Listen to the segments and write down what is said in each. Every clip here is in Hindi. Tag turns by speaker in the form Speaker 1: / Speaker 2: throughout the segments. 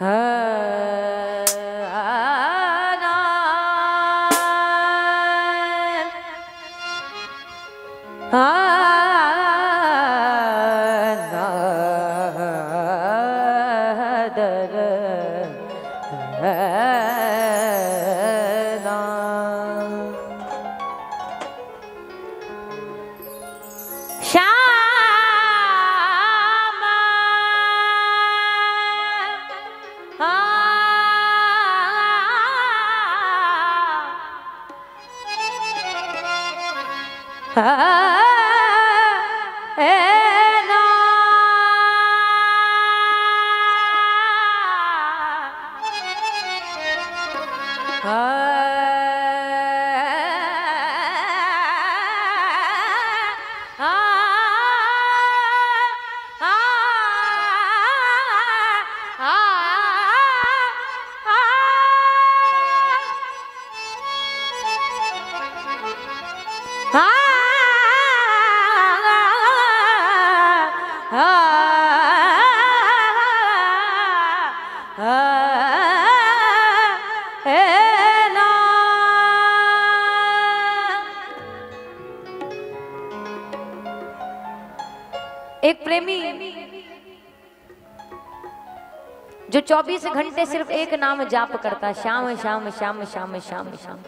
Speaker 1: Ah. एक प्रेमी जो 24 घंटे सिर्फ़ एक नाम जाप करता, श्याम श्याम श्याम श्याम श्याम श्याम।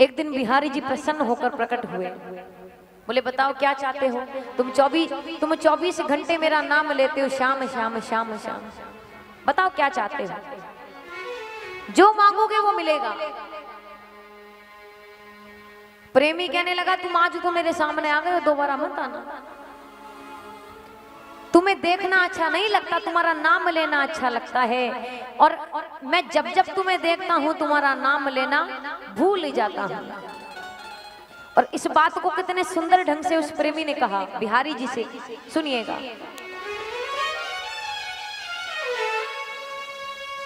Speaker 1: एक दिन बिहारी जी प्रसन्न होकर प्रकट हुए। बोले, बताओ, क्या चाहते हो? तुम 24 तुम 24 घंटे मेरा नाम लेते हो, श्याम श्याम श्याम श्याम। बताओ, क्या चाहते हो? जो मांगोगे वो मिलेगा। प्रेमी कहने लगा तुम आज तो मेरे सामने आ गए हो दोबारा मत आना। तुम्हें देखना अच्छा नहीं लगता तुम्हारा नाम लेना अच्छा लगता है। और, मैं जब जब तुम्हें देखता हूँ तुम्हारा नाम लेना भूल जाता हूँ। और इस बात को कितने सुंदर ढंग से उस प्रेमी ने कहा बिहारी जी से सुनिएगा।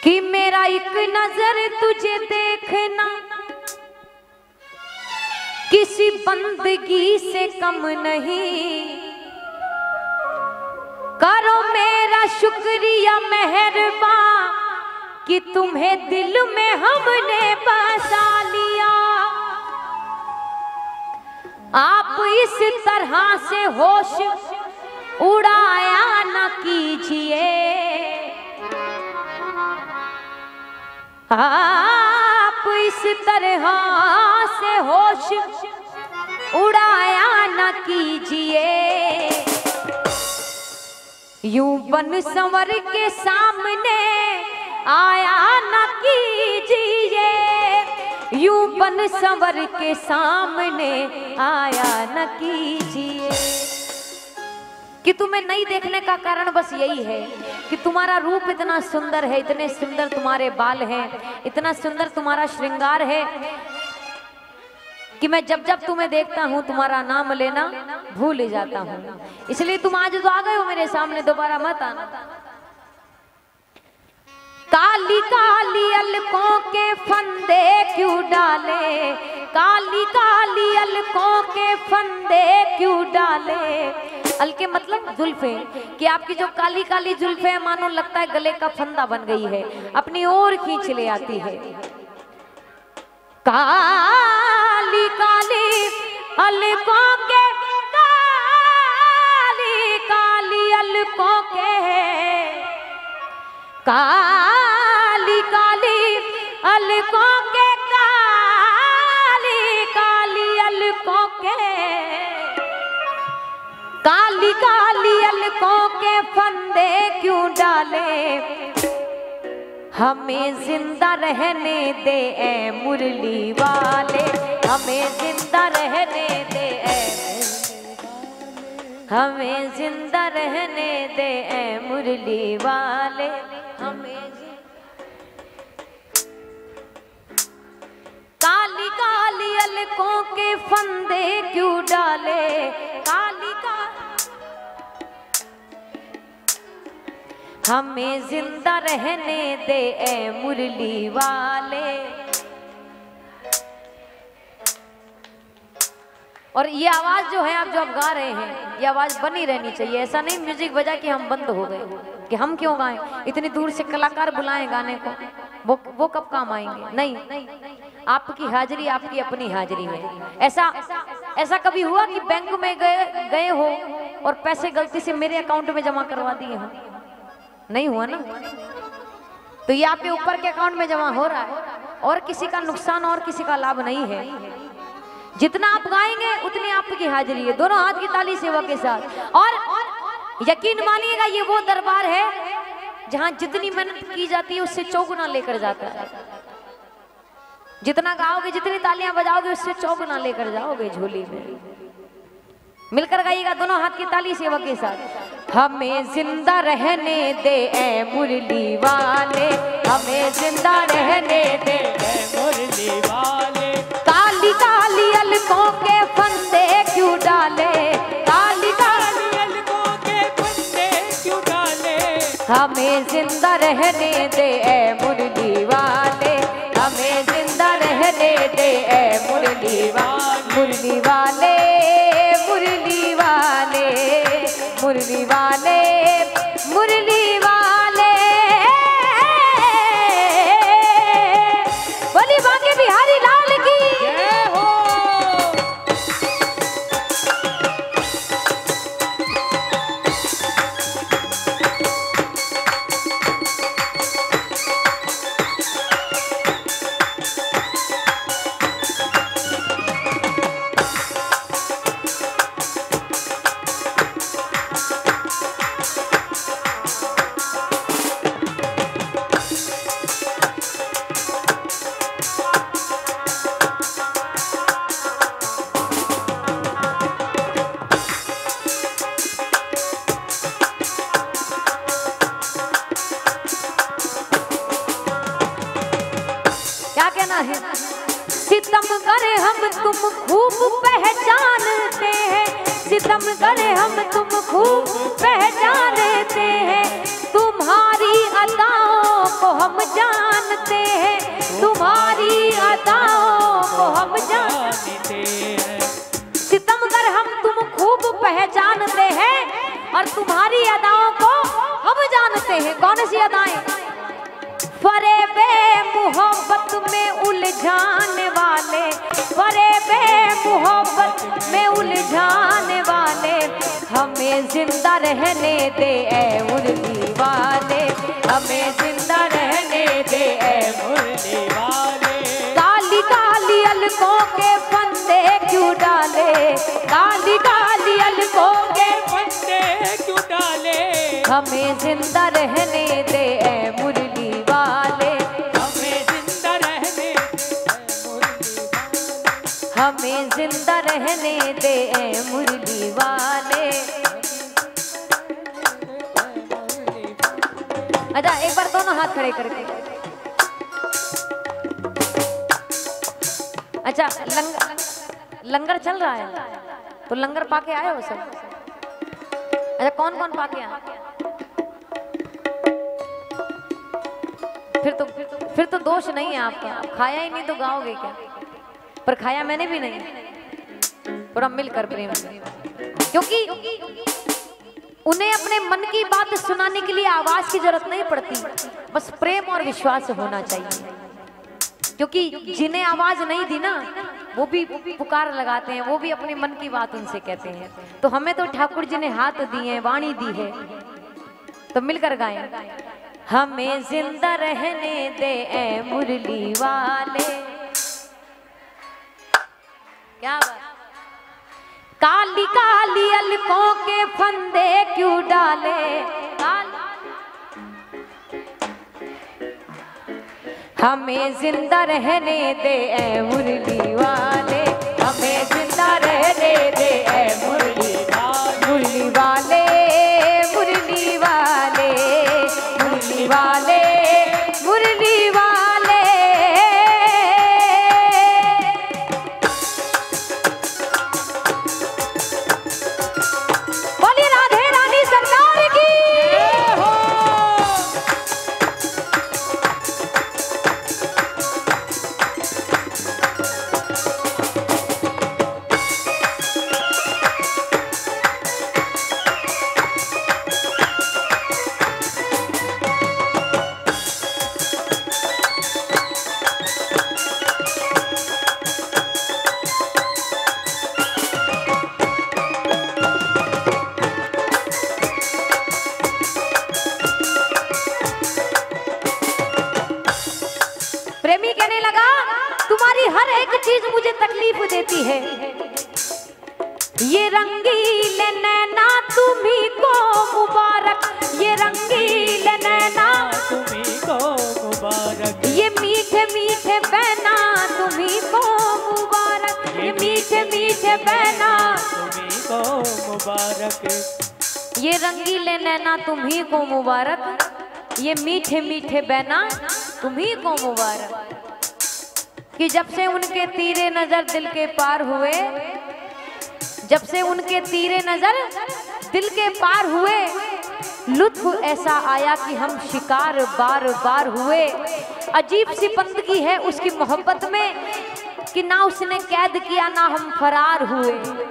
Speaker 1: कि मेरा एक नज़र तुझे देखना किसी बंदगी से कम नहीं। करो मेरा शुक्रिया मेहरबा कि तुम्हें दिल में हमने बसा लिया। आप इस तरह से होश उड़ाया न कीजिए। आप इस तरह से होश उड़ाया न कीजिए। यूँ बन संवर के सामने आया न कीजिए। यूँ बन संवर के सामने आया न कीजिए। कि तुम्हें नहीं देखने का कारण बस यही है कि तुम्हारा रूप इतना सुंदर है, इतने सुंदर तुम्हारे बाल हैं, इतना सुंदर तुम्हारा श्रृंगार है कि मैं जब जब तुम्हें देखता हूँ, तुम्हारा नाम लेना भूल जाता हूँ। इसलिए तुम आज तो आ गए हो मेरे सामने, दोबारा मत आना। काली काली अलकों के फंदे क्यों डाले? काली काली अलकों के फंदे क्यों डाले? अल के मतलब जुल्फे, कि आपकी जो काली काली जुल्फे है, मानो लगता है गले का फंदा बन गई है, अपनी ओर खींच ले आती है। काली काली, अलकों के, काली काली अलकों के। काली काली, अलकों के, काली काली अलकों के। काली काली अलकों के फंदे क्यों डाले? हमें ज़िंदा रहने दे, ए मुरली वाले। हमें ज़िंदा रहने दे, ए हमें ज़िंदा रहने दे, ए मुरली वाले। हमें काली काली अलकों के फंदे क्यों डाले? काली का हमें ज़िंदा रहने दे, ए मुरली वाले। और ये आवाज़ जो है, आप जो आप गा रहे हैं, ये आवाज़ बनी रहनी चाहिए। ऐसा नहीं म्यूज़िक बजा के हम बंद हो गए, कि हम क्यों गाएँ? इतनी दूर से कलाकार बुलाएँ गाने को। वो वो कब काम आएँगे? नहीं। आपकी हाजिरी आपकी अपनी हाजिरी है। ऐसा ऐसा कभी हुआ कि बैंक में गए गए हो और पैसे गलती से मेरे अकाउंट में जमा करवा दिए हो? नहीं हुआ ना? तो ये आपके ऊपर के अकाउंट में जमा हो रहा है। और किसी का नुकसान और किसी का लाभ नहीं है। जितना आप गाएँगे, उतनी आपकी हाजिरी है। दोनों हाथ की ताली सेवा के साथ। और यकीन मानिएगा, ये वो दरबार है, जहाँ जितनी मेहनत की जाती है, उससे चौगुना लेकर जाता है। जितना गाओगे, जितनी तालियाँ बजाओगे, उससे चौगुना लेकर जाओगे झोली में। मिलकर गाइएगा, दोनों हाथ की ताली सेवा के साथ। हमें ज़िंदा रहने दे ए मुरली वाले हमें ज़िंदा रहने दे
Speaker 2: मुरली वाले
Speaker 1: काली काली अलकों के फंदे क्यों डाले? काली काली
Speaker 2: अलगों के फंदे क्यों डाले?
Speaker 1: हमें ज़िंदा रहने दे ए मुरली वाले हमें ज़िंदा रहने दे ए मुरली वाले मुरली वाले मुरली वाले मुरली वाले कहना है। सितम करे हम तुम खूब पहचानते हैं। सितम करे हम तुम खूब पहचानते हैं। तुम्हारी अदाओं को हम जानते हैं। तुम्हारी अदाओं को हम
Speaker 2: जानते हैं।
Speaker 1: सितम कर हम तुम खूब पहचानते हैं और तुम्हारी अदाओं को हम जानते हैं। कौन सी अदाएँ? फरेबे मोहब्बत में उलझाने वाले फरेबे मोहब्बत में उलझाने वाले, हमें ज़िंदा रहने दे ए मुरली वाले, हमें ज़िंदा रहने दे ए
Speaker 2: मुरली वाले।
Speaker 1: काली काली अलकों के फंदे क्यों डाले? काली काली अलकों के
Speaker 2: फंदे क्यों डाले?
Speaker 1: हमें ज़िंदा रहने दे ए मुरली
Speaker 2: हमें ज़िंदा रहने
Speaker 1: दे, ए मुरली वाले। अच्छा एक बार दोनों हाथ खड़े करके। अच्छा लंगर लंगर चल रहा है। तो लंगर पाके आए हो सब? अच्छा कौन कौन पाके आए? फिर तो फिर तो दोष नहीं है आपका। आप खाया ही नहीं तो गाओगे क्या? पर खाया मैंने भी नहीं। थोड़ा मिलकर प्रेम। से क्योंकि उन्हें अपने मन की बात सुनाने के लिए आवाज़ की ज़रूरत नहीं पड़ती। बस प्रेम और विश्वास होना चाहिए। क्योंकि जिन्हें आवाज़ नहीं दी ना, वो भी पुकार लगाते हैं, वो भी अपने मन की बात उनसे कहते हैं। तो हमें तो ठाकुर जी ने हाथ दिए हैं, वाणी दी है। तो मिलकर गाएँ। हमें ज़िंदा रहने दे मुरली वाले क्या बात? काली काली अलकों के फंदे क्यों डाले? हमें ज़िंदा रहने दे ए मुरली वाले। हमें ज़िंदा रहने दे ए मुरली ये रंगीले नैना तुम्ही को मुबारक। ये मीठे मीठे बहना तुम्ही को मुबारक।
Speaker 2: कि
Speaker 1: जब से उनके तीरे नज़र दिल के पार हुए, जब से उनके तीरे नज़र दिल के पार हुए, लुत्फ ऐसा आया कि हम शिकार बार बार हुए। अजीब सी बंदगी है उसकी मोहब्बत में, कि ना उसने कैद किया, ना हम फरार हुए।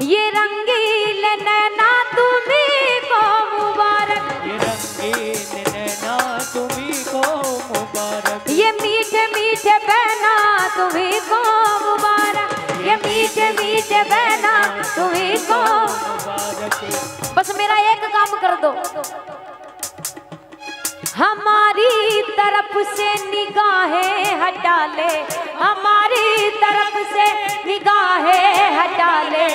Speaker 1: ये रंगीले नैना तुम्हें को मुबारक।
Speaker 2: ये रंगीन नैना तुम्हें को मुबारक।
Speaker 1: ये मीठे मीठे बहना तुम्हें को मुबारक। ये मीठे मीठे बहना तुम्हें को
Speaker 2: मुबारक।
Speaker 1: बस मेरा एक काम कर दो। हमारी तरफ़ से निगाहें हटा ले। हमारी तरफ़ से निगाहें हटा ले।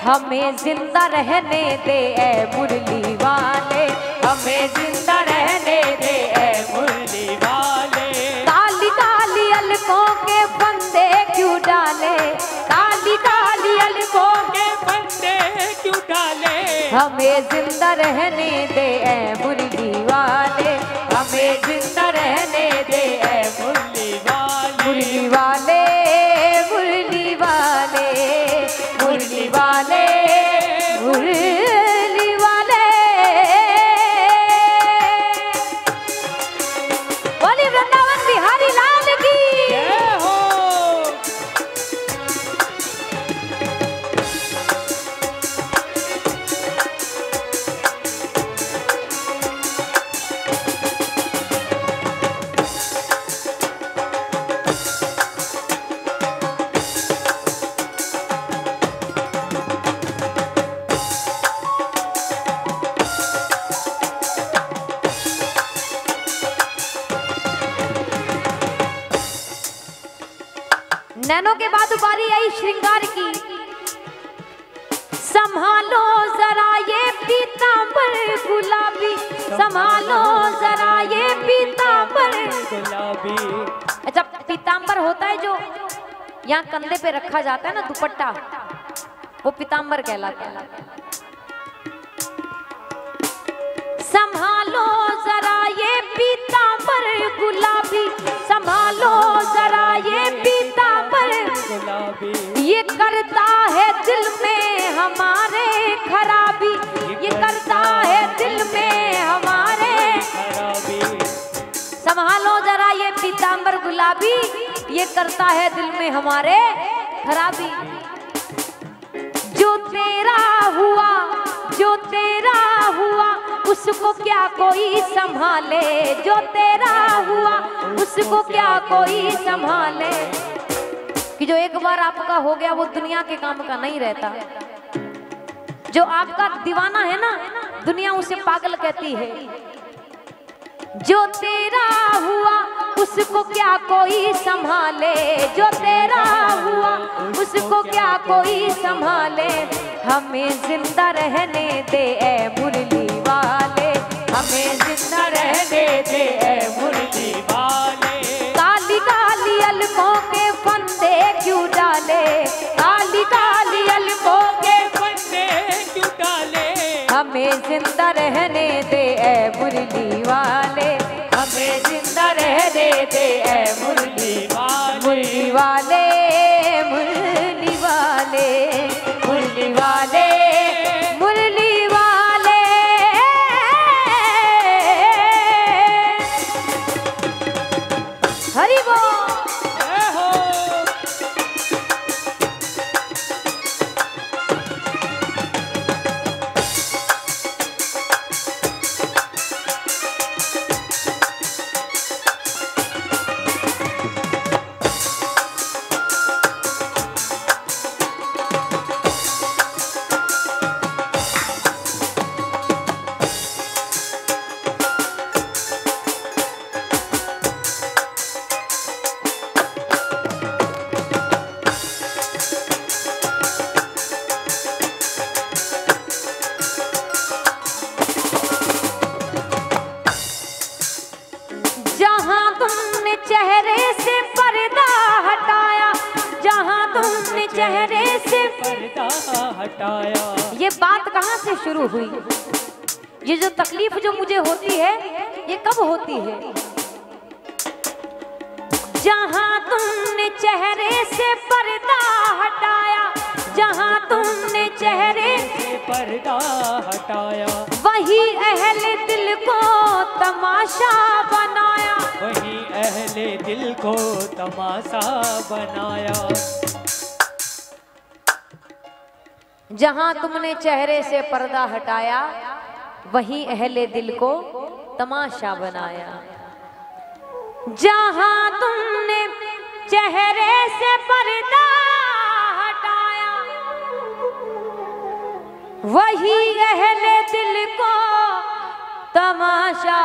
Speaker 1: हमें ज़िंदा रहने दे, ए मुरली वाले। हमें ज़िंदा रहने दे, ए
Speaker 2: मुरली वाले।
Speaker 1: काली काली अलकों के बंदे क्यों डाले? काली काली अलकों के
Speaker 2: बंदे क्यों डाले?
Speaker 1: हमें ज़िंदा रहने दे, ए मुरली वाले। हमें ज़िंदा रहने दे। बाद बारी आई श्रृंगार की। संभालो जरा ये पीतांबर गुलाबी। संभालो जरा ये पीतांबर।
Speaker 2: गुलाबी
Speaker 1: अच्छा पीतांबर होता है जो यहाँ कंधे पे रखा जाता है ना, दुपट्टा। वो पीतांबर कहलाता है। संभालो जरा ये पीतांबर गुलाबी। संभालो जरा ये
Speaker 2: गुलाबी
Speaker 1: ये करता है दिल में हमारे खराबी। ये करता है दिल में हमारे
Speaker 2: खराबी।
Speaker 1: संभालो जरा ये पीताम्बर गुलाबी। ये करता है दिल में हमारे खराबी। जो तेरा हुआ जो तेरा हुआ उसको क्या कोई संभाले? जो तेरा हुआ उसको क्या कोई संभाले? कि जो एक बार आपका हो गया, वो दुनिया के काम का नहीं रहता। जो आपका दीवाना है ना, दुनिया उसे पागल कहती है। जो तेरा हुआ, उसको क्या कोई संभाले? जो तेरा हुआ, उसको क्या कोई संभाले? हमें ज़िंदा रहने दे ए मुरली वाले। हमें ज़िंदा रहने दे ए मुरली ज़िंदा रहने दे ए मुरली वाले। हमें ज़िंदा रहने दे ए मुरली
Speaker 2: वाले।
Speaker 1: मुरली वाले मुरली वाले। मुरली वाले। मुरली वाले। हरि बोल।
Speaker 2: पर्दा हटाया जहाँ तुमने
Speaker 1: चेहरे से
Speaker 2: पर्दा हटाया।
Speaker 1: ये बात कहाँ से शुरू हुई? ये जो तकलीफ़ जो मुझे होती है ये कब होती है? जहाँ तुमने चेहरे से पर्दा हटाया जहाँ तुमने चेहरे
Speaker 2: से पर्दा हटाया।
Speaker 1: वही अहले दिल को तमाशा
Speaker 2: बना। अहले दिल को तमाशा बनाया।
Speaker 1: जहाँ तुमने चेहरे से पर्दा हटाया, वही अहले दिल को तमाशा बनाया। जहाँ तुमने चेहरे से पर्दा हटाया, वही अहले दिल को तमाशा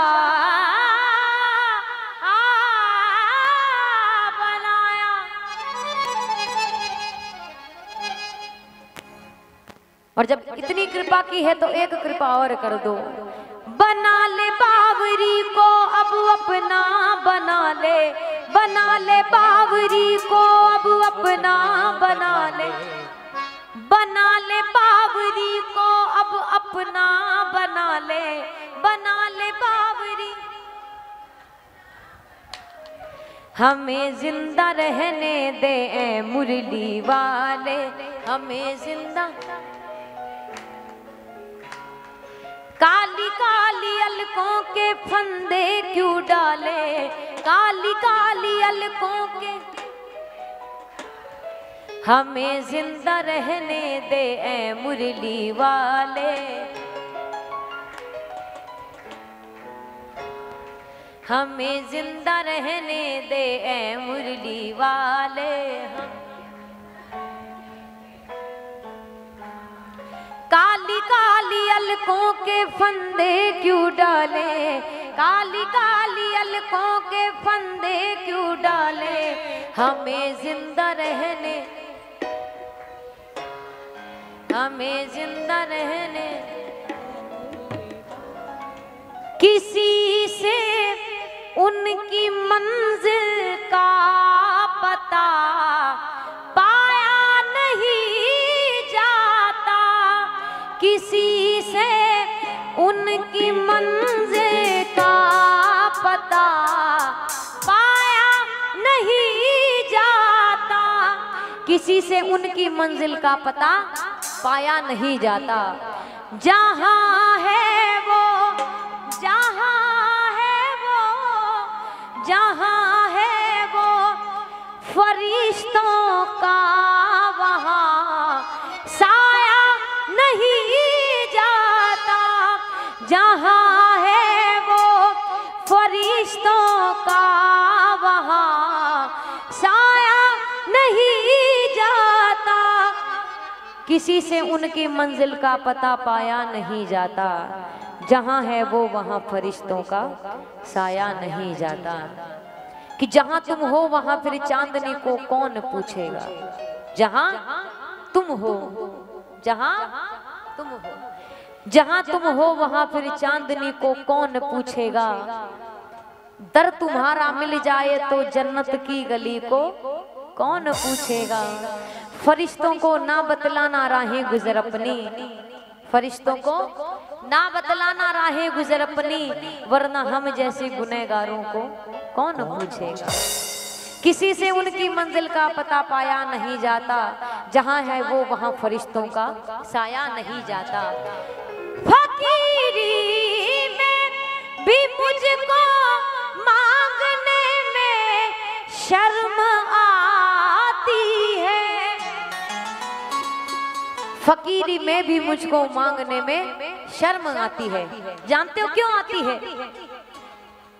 Speaker 1: और जब इतनी कृपा की है तो एक कृपा और कर दो। बना ले बावरी को, अब अपना बना ले। बना ले बावरी को, अब अपना बना ले। बना ले बावरी को, अब अपना बना ले। बना ले बावरी। हमें ज़िंदा रहने दे मुरली वाले। हमें ज़िंदा काली काली अलकों के फंदे क्यों डाले? काली काली अलकों के हमें ज़िंदा रहने दे ए मुरली वाले। हमें ज़िंदा रहने दे ए मुरली वाले। काली काली अलकों के फंदे क्यों डाले? काली काली अलकों के फंदे क्यों डाले? हमें ज़िंदा रहने, हमें ज़िंदा रहने। किसी से उनकी मंजिल किसी से उनकी मंजिल का पता पाया नहीं जाता। जहाँ है वो, जहाँ है वो, जहाँ है वो, फरिश्तों का किसी से उनकी मंजिल का पता पाया नहीं जाता। जहाँ है वो, वहाँ फरिश्तों का साया नहीं जाता। कि जहाँ तुम हो, वहाँ फिर चांदनी को कौन पूछेगा? जहाँ तुम हो, जहाँ तुम हो, जहाँ तुम हो, वहाँ फिर चांदनी को कौन पूछेगा? दर तुम्हारा मिल जाए तो जन्नत की गली को कौन पूछेगा? फरिश्तों को ना बतलाना राहें गुजर अपनी। फरिश्तों को ना बतलाना राहें गुजर अपनी, वरना हम जैसे गुनहगारों को कौन पूछेगा? किसी से उनकी मंजिल का पता पाया नहीं जाता, जहाँ है वो वहाँ फरिश्तों का साया नहीं जाता। फकीरी फकीरी में भी मुझको मांगने में शर्म आती है। जानते हो क्यों आती है?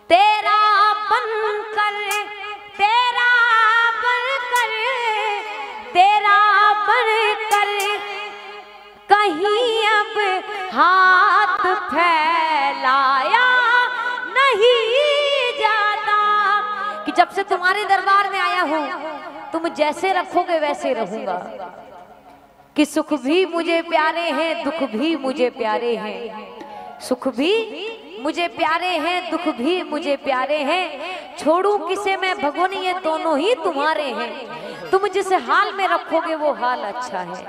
Speaker 1: तेरा बनकर तेरा बनकर तेरा बनकर कहीं अब हाथ फैलाया नहीं जाता कि जब से तुम्हारे दरबार में आया हूँ, तुम जैसे रखोगे वैसे रहूँगा। कि सुख भी मुझे प्यारे हैं, दुख भी मुझे प्यारे हैं। सुख भी मुझे प्यारे हैं, दुख भी मुझे प्यारे हैं। छोड़ू किसे मैं, भगवान, ये दोनों ही तुम्हारे हैं। तुम जिस हाल में रखोगे, वो हाल अच्छा है।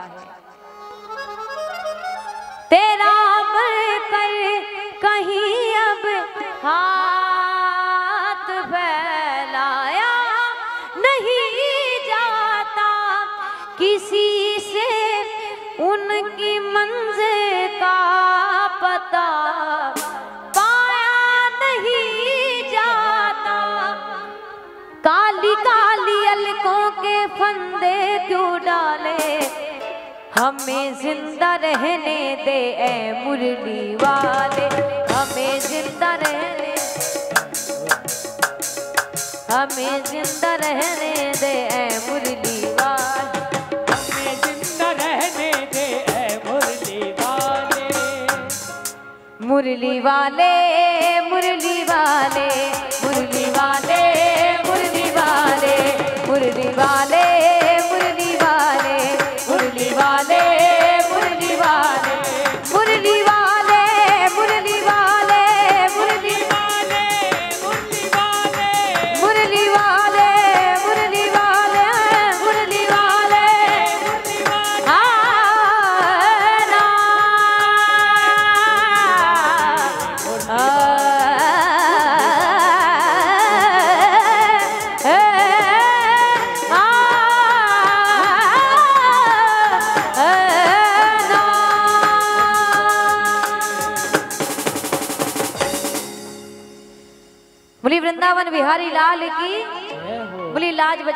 Speaker 1: तेरा अमर कर कहीं अब हाथ हमें ज़िंदा रहने दे ए मुरली वाले। हमें ज़िंदा रहने हमें ज़िंदा रहने दे ए मुरली वाले।
Speaker 2: हमें ज़िंदा रहने दे ऐ मुरली वाले।
Speaker 1: मुरली वाले मुरली वाले।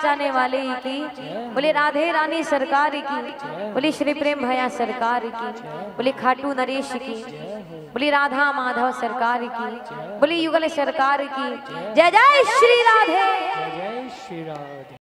Speaker 1: बचाने वाले की बोले, राधे रानी सरकार की, बोले, श्री प्रेम भया सरकार की, बोले, खाटू नरेश की, बोले, राधा माधव सरकार की, बोले, युगल सरकार की। जय जय श्री राधे।
Speaker 2: जय जय श्री राधे।